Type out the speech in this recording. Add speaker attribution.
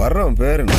Speaker 1: வர்றவன் பேருங்க